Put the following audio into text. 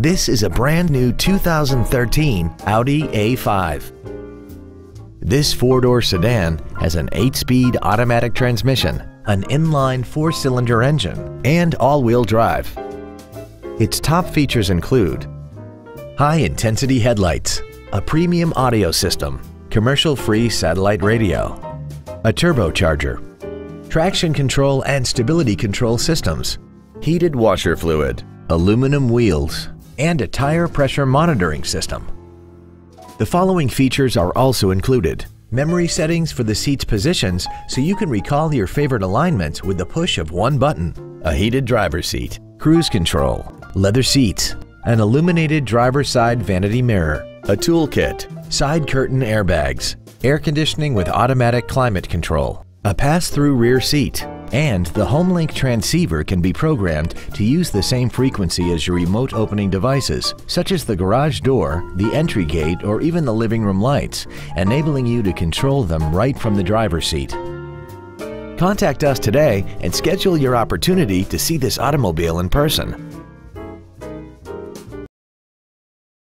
This is a brand new 2013 Audi A5. This four-door sedan has an 8-speed automatic transmission, an inline four-cylinder engine, and all-wheel drive. Its top features include high-intensity headlights, a premium audio system, commercial-free satellite radio, a turbocharger, traction control and stability control systems, heated washer fluid, aluminum wheels, and a tire pressure monitoring system. The following features are also included. Memory settings for the seat's positions so you can recall your favorite alignments with the push of one button. A heated driver's seat, cruise control, leather seats, an illuminated driver's side vanity mirror, a toolkit, side curtain airbags, air conditioning with automatic climate control, a pass-through rear seat, and the HomeLink transceiver can be programmed to use the same frequency as your remote opening devices, such as the garage door, the entry gate, or even the living room lights, enabling you to control them right from the driver's seat. Contact us today and schedule your opportunity to see this automobile in person.